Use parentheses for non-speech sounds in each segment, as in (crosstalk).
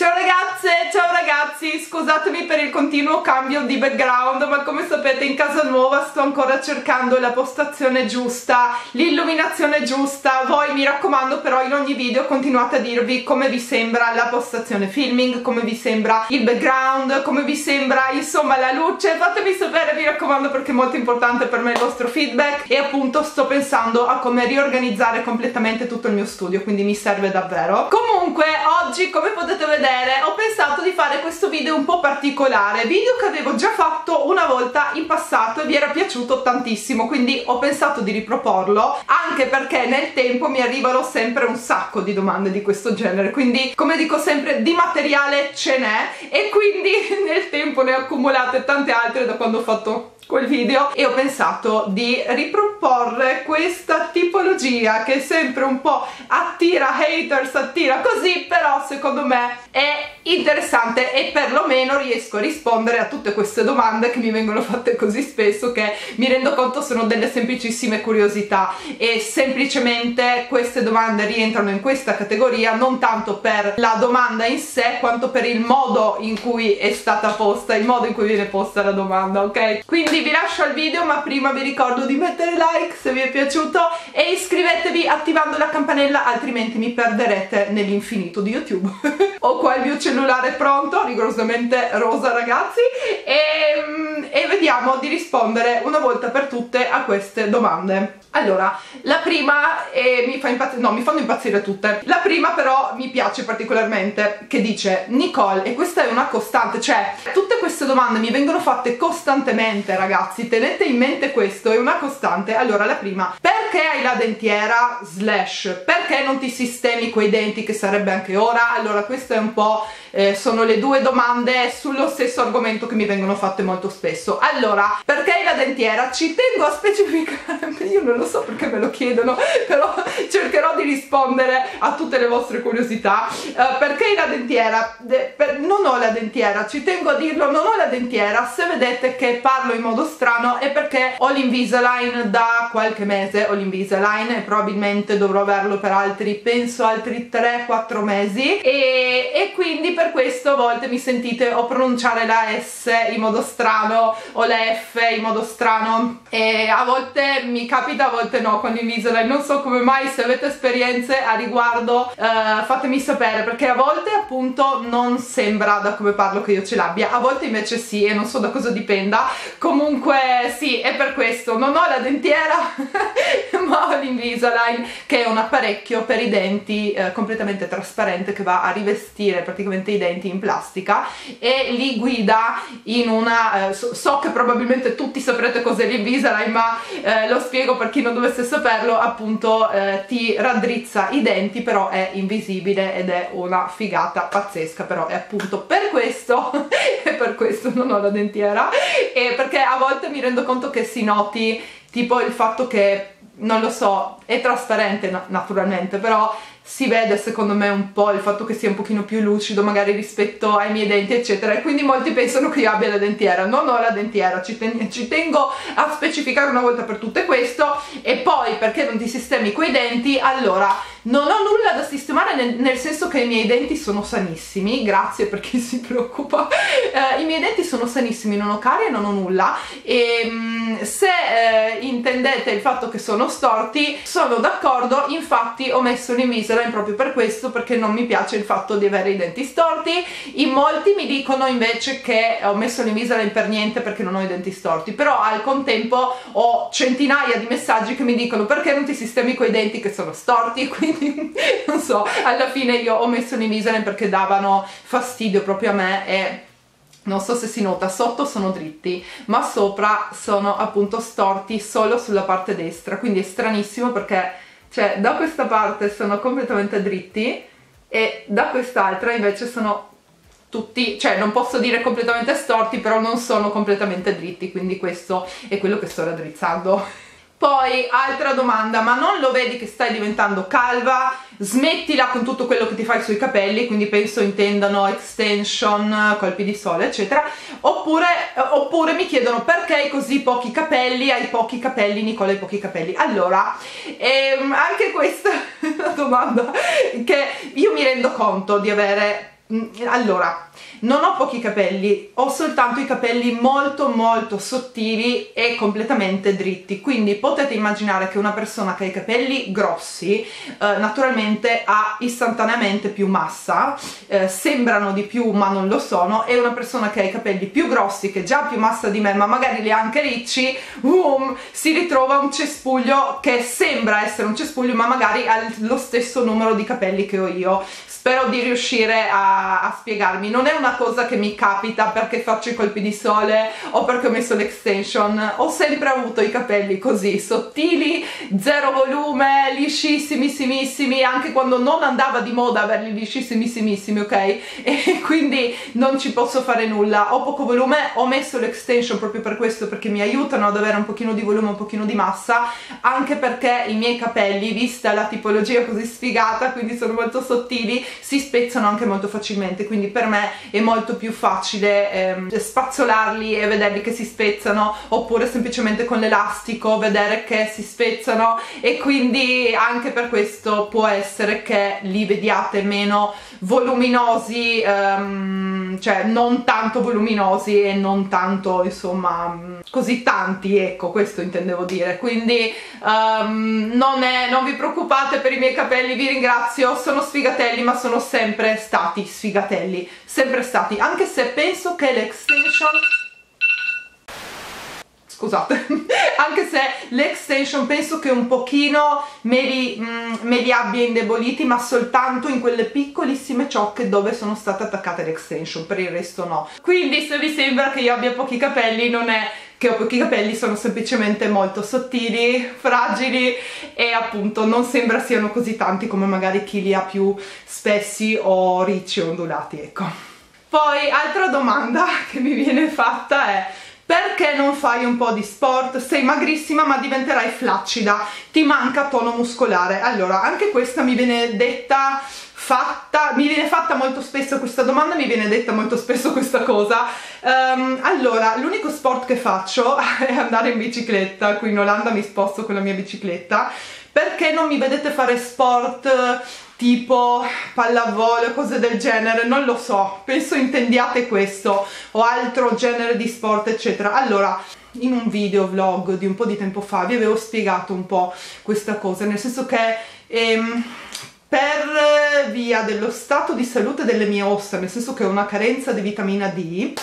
Ciao ragazze, ciao ragazzi, scusatemi per il continuo cambio di background ma come sapete in casa nuova sto ancora cercando la postazione giusta, l'illuminazione giusta, voi mi raccomando però in ogni video continuate a dirvi come vi sembra la postazione filming, come vi sembra il background, come vi sembra insomma la luce, fatemi sapere mi raccomando perché è molto importante per me il vostro feedback. E appunto sto pensando a come riorganizzare completamente tutto il mio studio quindi mi serve davvero. Comunque oggi come potete vedere vedere ho pensato di fare questo video un po' particolare video che avevo già fatto una volta in passato e vi era piaciuto tantissimo quindi ho pensato di riproporlo anche perché nel tempo mi arrivano sempre un sacco di domande di questo genere quindi come dico sempre di materiale ce n'è e quindi (laughs) nel tempo ne ho accumulate tante altre da quando ho fatto quel video e ho pensato di riproporre questa tipologia che sempre un po' attira haters, attira così, però secondo me è interessante e perlomeno riesco a rispondere a tutte queste domande che mi vengono fatte così spesso che mi rendo conto sono delle semplicissime curiosità e semplicemente queste domande rientrano in questa categoria non tanto per la domanda in sé quanto per il modo in cui è stata posta, il modo in cui viene posta la domanda, ok? Quindi vi lascio al video ma prima vi ricordo di mettere like se vi è piaciuto e iscrivetevi attivando la campanella altrimenti mi perderete nell'infinito di YouTube. (laughs) Ho qua il mio cellulare pronto, rigorosamente rosa ragazzi, e, mm, e vediamo di rispondere una volta per tutte a queste domande. Allora, la prima eh, mi fa impazzire, no, mi fanno impazzire tutte. La prima però mi piace particolarmente, che dice Nicole, e questa è una costante, cioè tutte queste domande mi vengono fatte costantemente, ragazzi, tenete in mente questo, è una costante. Allora, la prima, perché hai la dentiera slash? Perché non ti sistemi quei denti che sarebbe anche ora? Allora, questo è un po' eh, sono le due domande sullo stesso argomento che mi vengono fatte molto spesso. Allora, perché hai la dentiera? Ci tengo a specificare, (laughs) io non lo so perché me lo chiedono, (laughs) però cercherò di rispondere a tutte le vostre curiosità. Uh, perché la dentiera? De per non ho la dentiera, ci tengo a dirlo, non ho la dentiera. Se vedete che parlo in modo strano è perché ho l'Invisalign da qualche mese, ho l'Invisalign e probabilmente dovrò averlo per altri, penso altri 3-4 mesi e, e quindi per questo a volte mi sentite o pronunciare la S in modo strano o la F in modo strano e a volte mi capita, volte no con l'Invisalign, non so come mai, se avete esperienze a riguardo uh, fatemi sapere perché a volte appunto non sembra da come parlo che io ce l'abbia, a volte invece sì e non so da cosa dipenda, comunque sì è per questo, non ho la dentiera (laughs) ma ho l'Invisalign che è un apparecchio per i denti eh, completamente trasparente che va a rivestire praticamente i denti in plastica e li guida in una eh, so, so, che probabilmente tutti saprete cos'è l'Invisalign ma eh, lo spiego per chi non dovesse saperlo appunto eh, ti raddrizza i denti però è invisibile ed è una figata pazzesca però è appunto per questo (laughs) e per questo non ho la dentiera e perché a volte mi rendo conto che si noti tipo il fatto che non lo so, è trasparente naturalmente, però si vede secondo me un po' il fatto che sia un pochino più lucido magari rispetto ai miei denti eccetera. E quindi molti pensano che io abbia la dentiera. Non ho la dentiera, ci, ten ci tengo a specificare una volta per tutte questo. E poi perché non ti sistemi quei denti allora non ho nulla da sistemare nel, nel, senso che i miei denti sono sanissimi, grazie per chi si preoccupa, (laughs) eh, i miei denti sono sanissimi, non ho carie, non ho nulla. E mm, se eh, intendete il fatto che sono storti sono d'accordo, infatti ho messo l'Invisalign proprio per questo perché non mi piace il fatto di avere i denti storti, in molti mi dicono invece che ho messo l'Invisalign per niente perché non ho i denti storti, però al contempo ho centinaia di messaggi che mi dicono perché non ti sistemi quei denti che sono storti, (laughs) quindi quindi (laughs) non so, alla fine io ho messo l'Invisalign perché davano fastidio proprio a me e non so se si nota, sotto sono dritti, ma sopra sono appunto storti solo sulla parte destra, quindi è stranissimo perché cioè da questa parte sono completamente dritti e da quest'altra invece sono tutti, cioè non posso dire completamente storti, però non sono completamente dritti, quindi questo è quello che sto raddrizzando. Poi, altra domanda, ma non lo vedi che stai diventando calva? Smettila con tutto quello che ti fai sui capelli, quindi penso intendano extension, colpi di sole, eccetera. Oppure, oppure mi chiedono perché hai così pochi capelli, hai pochi capelli, Nicola hai pochi capelli. Allora, ehm, anche questa (laughs) è una domanda che io mi rendo conto di avere Mm, allora, non ho pochi capelli, ho soltanto i capelli molto molto sottili e completamente dritti, quindi potete immaginare che una persona che ha i capelli grossi eh, naturalmente ha istantaneamente più massa, eh, sembrano di più ma non lo sono, e una persona che ha i capelli più grossi, che già ha più massa di me ma magari li ha anche ricci, boom, si ritrova un cespuglio che sembra essere un cespuglio ma magari ha lo stesso numero di capelli che ho io. Spero di riuscire a, a, spiegarmi. Non è una cosa che mi capita perché faccio i colpi di sole o perché ho messo l'extension. Ho sempre avuto i capelli così sottili zero volume liscissimissimissimi anche quando non andava di moda averli liscissimissimissimi ok? E (laughs) quindi non ci posso fare nulla. Ho poco volume ho messo l'extension proprio per questo perché mi aiutano ad avere un pochino di volume un pochino di massa anche perché i miei capelli vista la tipologia così sfigata quindi sono molto sottili si spezzano anche molto facilmente. Quindi per me è molto più facile ehm, spazzolarli e vederli che si spezzano oppure semplicemente con l'elastico vedere che si spezzano e quindi anche per questo può essere che li vediate meno voluminosi ehm, cioè non tanto voluminosi e non tanto insomma così tanti ecco questo intendevo dire. Quindi um, non, è, non vi preoccupate per i miei capelli vi ringrazio. Sono sfigatelli ma sono sempre stati sfigatelli. Sempre stati. Anche se penso che l'extension scusate (laughs) anche se l'extension penso che un pochino me li, mm, me li, abbia indeboliti ma soltanto in quelle piccolissime ciocche dove sono state attaccate l'extension per il resto no quindi se vi sembra che io abbia pochi capelli non è che ho pochi capelli sono semplicemente molto sottili, fragili e appunto non sembra siano così tanti come magari chi li ha più spessi o ricci o ondulati, ecco. Poi altra domanda (laughs) che mi viene fatta è perché non fai un po' di sport? Sei magrissima ma diventerai flaccida, ti manca tono muscolare. Allora, anche questa mi viene detta fatta, mi viene fatta molto spesso questa domanda, mi viene detta molto spesso questa cosa. Um, allora, l'unico sport che faccio (laughs) è andare in bicicletta, qui in Olanda mi sposto con la mia bicicletta, perché non mi vedete fare sport tipo pallavolo, cose del genere, non lo so, penso intendiate questo o altro genere di sport eccetera. Allora, in un video vlog di un po' di tempo fa vi avevo spiegato un po' questa cosa, nel senso che ehm, per via dello stato di salute delle mie ossa, nel senso che ho una carenza di vitamina D,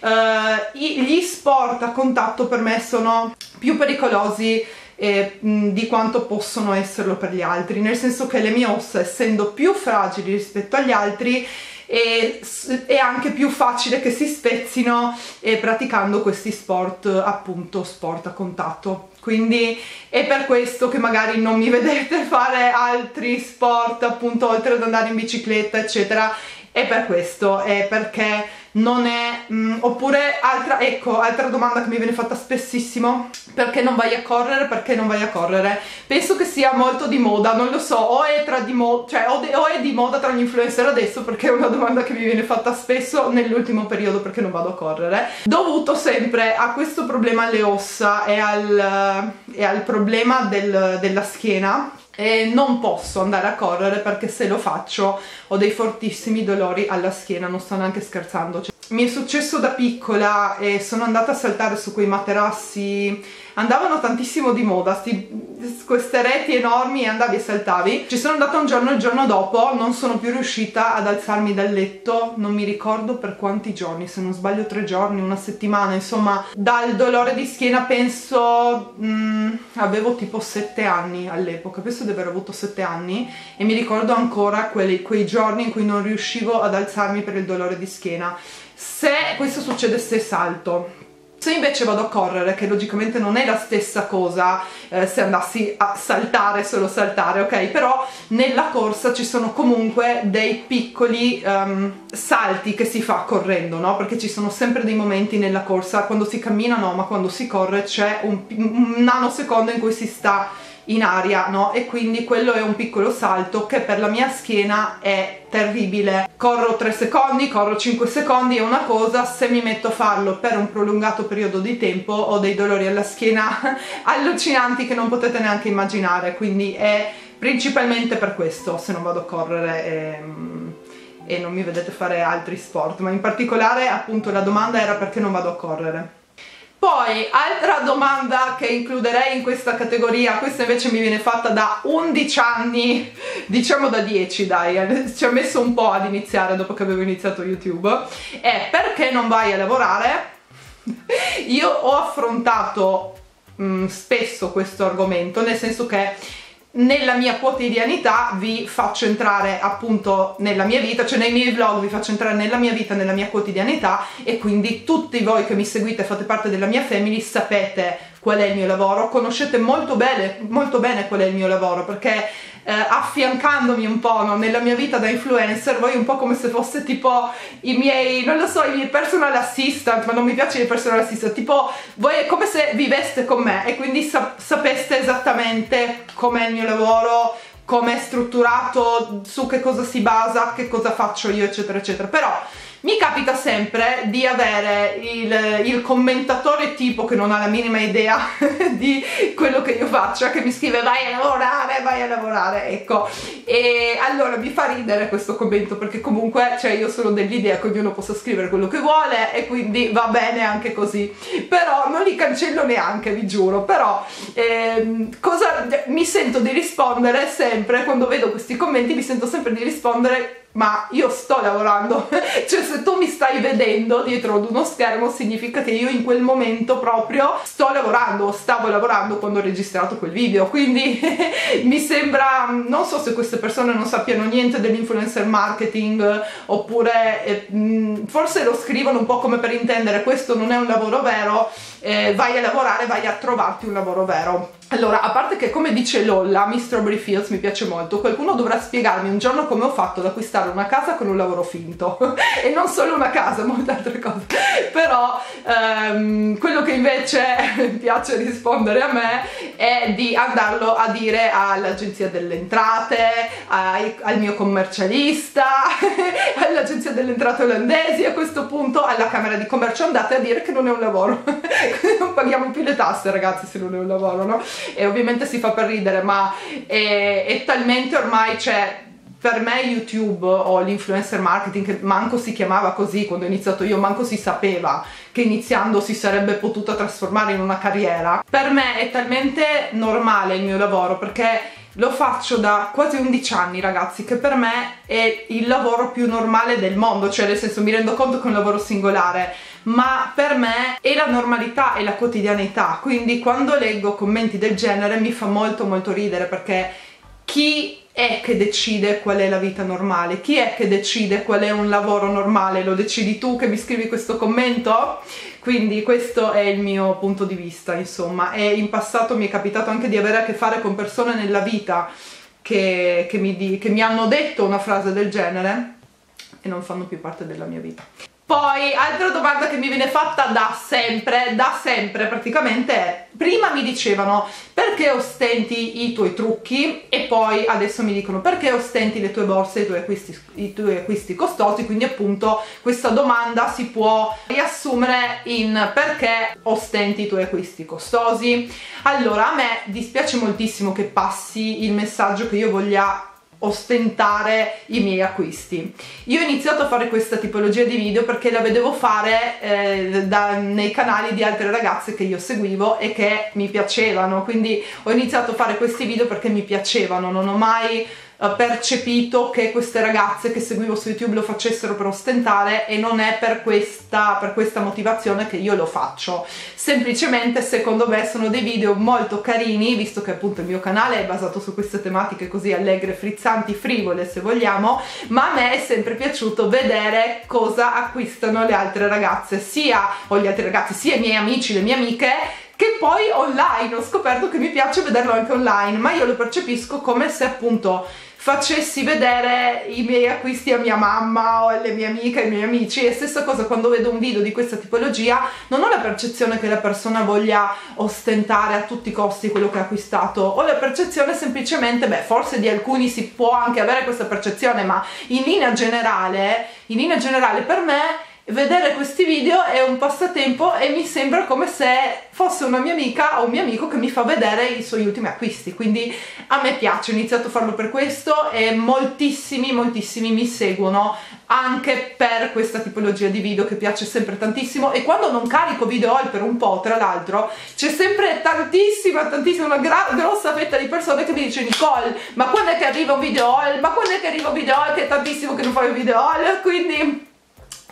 eh, gli sport a contatto per me sono più pericolosi eh, di quanto possono esserlo per gli altri, nel senso che le mie ossa, essendo più fragili rispetto agli altri, e è anche più facile che si spezzino eh, praticando questi sport appunto sport a contatto. Quindi è per questo che magari non mi (laughs) vedete fare altri sport appunto oltre ad andare in bicicletta eccetera è per questo è perché non è mh, mm, oppure altra ecco altra domanda che mi viene fatta spessissimo perché non vai a correre perché non vai a correre? Penso che sia molto di moda non lo so o è, tra di, mo cioè, o, o è di moda tra gli influencer adesso perché è una domanda che mi viene fatta spesso nell'ultimo periodo perché non vado a correre. Dovuto sempre a questo problema alle ossa e al, e al problema del, della schiena e non posso andare a correre perché se lo faccio ho dei fortissimi dolori alla schiena, non sto neanche scherzando. Cioè, mi è successo da piccola e sono andata a saltare su quei materassi. Andavano tantissimo di moda sti, queste reti enormi e andavi e saltavi. Ci sono andata un giorno il giorno dopo non sono più riuscita ad alzarmi dal letto non mi ricordo per quanti giorni se non sbaglio tre giorni, una settimana insomma dal dolore di schiena penso mh, mm, avevo tipo sette anni all'epoca penso di aver avuto sette anni e mi ricordo ancora quelli, quei giorni in cui non riuscivo ad alzarmi per il dolore di schiena se questo succedesse salto se invece vado a correre, che logicamente non è la stessa cosa eh, se andassi a saltare, solo saltare, ok? Però nella corsa ci sono comunque dei piccoli um, salti che si fa correndo, no? Perché ci sono sempre dei momenti nella corsa, quando si cammina no, ma quando si corre c'è un, un nanosecondo in cui si sta in aria, no? E quindi quello è un piccolo salto che per la mia schiena è terribile. Corro 3 secondi, corro 5 secondi, è una cosa, se mi metto a farlo per un prolungato periodo di tempo ho dei dolori alla schiena (laughs) allucinanti che non potete neanche immaginare, quindi è principalmente per questo se non vado a correre. Ehm e non mi vedete fare altri sport, ma in particolare appunto la domanda era perché non vado a correre. Poi, altra domanda che includerei in questa categoria, questa invece mi viene fatta da 11 anni, diciamo da 10 dai, ci ha messo un po' ad iniziare dopo che avevo iniziato YouTube, è perché non vai a lavorare? Io ho affrontato mh, mm, spesso questo argomento, nel senso che nella mia quotidianità vi faccio entrare appunto nella mia vita, cioè nei miei vlog vi faccio entrare nella mia vita, nella mia quotidianità e quindi tutti voi che mi seguite e fate parte della mia family sapete qual è il mio lavoro, conoscete molto bene, molto bene qual è il mio lavoro perché eh, affiancandomi un po' no, nella mia vita da influencer voi un po' come se fosse tipo i miei, non lo so, i miei personal assistant, ma non mi piace i personal assistant, tipo voi è come se viveste con me e quindi sap sapeste esattamente com'è il mio lavoro, come è strutturato, su che cosa si basa, che cosa faccio io, eccetera, eccetera. Però mi capita sempre di avere il, il, commentatore tipo che non ha la minima idea (laughs) di quello che io faccio, che mi scrive vai a lavorare, vai a lavorare, ecco. E allora mi fa ridere questo commento perché comunque cioè, io sono dell'idea che ognuno possa scrivere quello che vuole e quindi va bene anche così. Però non li cancello neanche, vi giuro. Però ehm, cosa mi sento di rispondere sempre quando vedo questi commenti, mi sento sempre di rispondere ma io sto lavorando, (laughs) cioè se tu mi stai vedendo dietro ad uno schermo significa che io in quel momento proprio sto lavorando, stavo lavorando quando ho registrato quel video, quindi (laughs) mi sembra, non so se queste persone non sappiano niente dell'influencer marketing oppure eh, forse lo scrivono un po' come per intendere questo non è un lavoro vero, eh, vai a lavorare, vai a trovarti un lavoro vero. Allora, a parte che come dice Lolla, Miss Strawberry Fields mi piace molto, qualcuno dovrà spiegarmi un giorno come ho fatto ad acquistare una casa con un lavoro finto. (laughs) E non solo una casa, molte altre cose. Però ehm, quello che invece (laughs) piace rispondere a me è di andarlo a dire all'agenzia delle entrate, ai, al mio commercialista, (laughs) all'agenzia delle entrate olandesi, a questo punto alla camera di commercio andate a dire che non è un lavoro, (laughs) non paghiamo più le tasse ragazzi se non è un lavoro, no? E ovviamente si fa per ridere, ma è, è talmente ormai c'è per me YouTube o l'influencer marketing, che manco si chiamava così quando ho iniziato io, manco si sapeva che iniziando si sarebbe potuta trasformare in una carriera, per me è talmente normale il mio lavoro perché lo faccio da quasi 11 anni ragazzi che per me è il lavoro più normale del mondo cioè nel senso mi rendo conto che è un lavoro singolare ma per me è la normalità e la quotidianità quindi quando leggo commenti del genere mi fa molto molto ridere perché chi è che decide qual è la vita normale? Chi è che decide qual è un lavoro normale? Lo decidi tu che mi scrivi questo commento? Quindi questo è il mio punto di vista, insomma, e in passato mi è capitato anche di avere a che fare con persone nella vita che, che, mi, di, che mi hanno detto una frase del genere e non fanno più parte della mia vita. Poi, altra domanda che mi viene fatta da sempre, da sempre praticamente è, prima mi dicevano perché ostenti i tuoi trucchi e poi adesso mi dicono perché ostenti le tue borse, i tuoi acquisti, i tuoi acquisti costosi, quindi appunto questa domanda si può riassumere in perché ostenti i tuoi acquisti costosi. Allora, a me dispiace moltissimo che passi il messaggio che io voglia ostentare i miei acquisti. Io ho iniziato a fare questa tipologia di video perché la vedevo fare eh, da, nei canali di altre ragazze che io seguivo e che mi piacevano, quindi ho iniziato a fare questi video perché mi piacevano, non ho mai percepito che queste ragazze che seguivo su YouTube lo facessero per ostentare e non è per questa, per questa motivazione che io lo faccio. Semplicemente secondo me sono dei video molto carini, visto che appunto il mio canale è basato su queste tematiche così allegre, frizzanti, frivole se vogliamo, ma a me è sempre piaciuto vedere cosa acquistano le altre ragazze, sia o gli altri ragazzi, sia i miei amici, le mie amiche, che poi online ho scoperto che mi piace vederlo anche online, ma io lo percepisco come se appunto facessi vedere i miei acquisti a mia mamma o alle mie amiche, ai miei amici. E stessa cosa quando vedo un video di questa tipologia non ho la percezione che la persona voglia ostentare a tutti i costi quello che ha acquistato. Ho la percezione semplicemente, beh forse di alcuni si può anche avere questa percezione ma in linea generale, in linea generale per me vedere questi video è un passatempo e mi sembra come se fosse una mia amica o un mio amico che mi fa vedere i suoi ultimi acquisti. Quindi a me piace, ho iniziato a farlo per questo e moltissimi moltissimi mi seguono anche per questa tipologia di video che piace sempre tantissimo. E quando non carico video haul per un po' tra l'altro c'è sempre tantissima tantissima una grossa fetta di persone che mi dice Nicole ma quando è che arriva un video haul ma quando è che arriva un video haul che è tantissimo che non fai un video haul quindi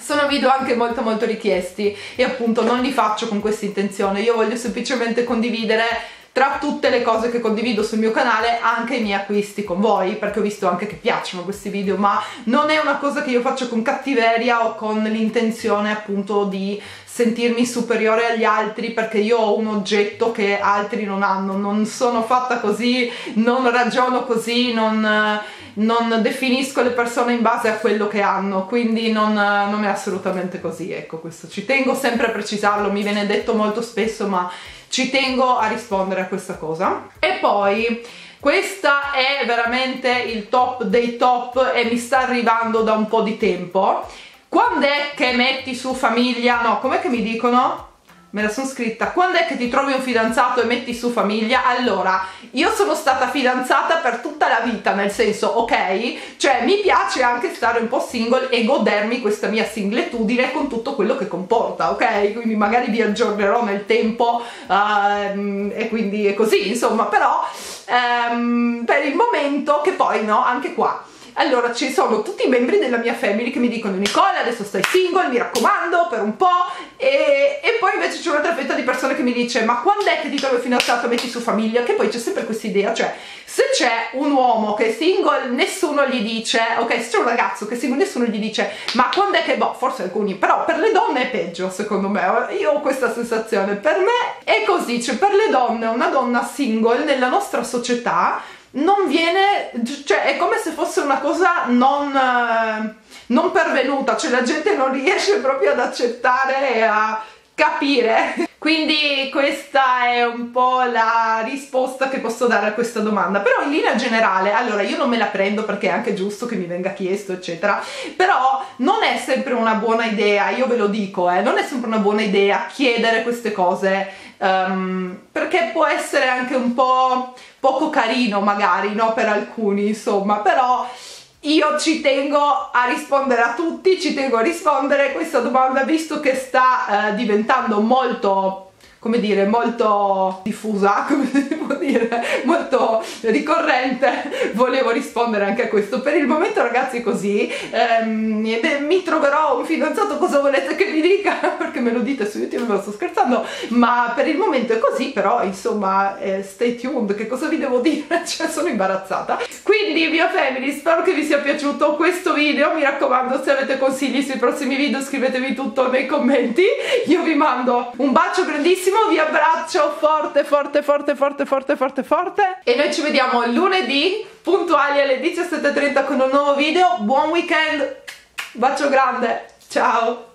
sono video anche molto molto richiesti e appunto non li faccio con questa intenzione, io voglio semplicemente condividere tra tutte le cose che condivido sul mio canale anche i miei acquisti con voi perché ho visto anche che piacciono questi video ma non è una cosa che io faccio con cattiveria o con l'intenzione appunto di sentirmi superiore agli altri perché io ho un oggetto che altri non hanno. Non sono fatta così non ragiono così non non definisco le persone in base a quello che hanno, quindi non, non è assolutamente così, ecco questo ci tengo sempre a precisarlo, mi viene detto molto spesso ma ci tengo a rispondere a questa cosa. E poi questa è veramente il top dei top e mi sta arrivando da un po' di tempo. Quando è che metti su famiglia? No, com'è che mi dicono? Me la sono scritta. Quando è che ti trovi un fidanzato e metti su famiglia? Allora io sono stata fidanzata per tutta la vita nel senso ok? Cioè mi piace anche stare un po' single e godermi questa mia singletudine con tutto quello che comporta ok? Quindi magari vi aggiornerò nel tempo uh, e quindi è così insomma però um, per il momento che poi no anche qua allora ci sono tutti i membri della mia family che mi dicono Nicola adesso stai single mi raccomando per un po' e, e poi invece c'è un'altra fetta di persone che mi dice ma quando è che ti trovi fidanzato metti su famiglia? Che poi c'è sempre questa idea cioè se c'è un uomo che è single nessuno gli dice ok? Se c'è un ragazzo che è single nessuno gli dice ma quando è che boh forse alcuni però per le donne è peggio secondo me. Io ho questa sensazione. Per me è così cioè per le donne una donna single nella nostra società non viene, cioè è come se fosse una cosa non, eh, non pervenuta, cioè la gente non riesce proprio ad accettare e a capire. Quindi questa è un po' la risposta che posso dare a questa domanda, però in linea generale, allora io non me la prendo perché è anche giusto che mi venga chiesto eccetera, però non è sempre una buona idea, io ve lo dico, eh, non è sempre una buona idea chiedere queste cose um, perché può essere anche un po' poco carino magari, no, per alcuni insomma, però io ci tengo a rispondere a tutti, ci tengo a rispondere. Questa domanda visto che sta eh, diventando molto come dire, molto diffusa, (laughs) come si può dire, molto ricorrente, volevo rispondere anche a questo. Per il momento ragazzi è così, ehm, mi troverò un fidanzato, cosa volete che vi dica? (laughs) Perché me lo dite su YouTube, non sto scherzando, ma per il momento è così, però insomma eh, stay tuned, che cosa vi devo dire? (laughs) cioè sono imbarazzata. Quindi mia family, spero che vi sia piaciuto questo video, mi raccomando se avete consigli sui prossimi video scrivetevi tutto nei commenti, io vi mando un bacio grandissimo benissimo, vi abbraccio forte forte forte forte forte forte forte. E noi ci vediamo lunedì puntuali alle 17.30 con un nuovo video, buon weekend, bacio grande, ciao!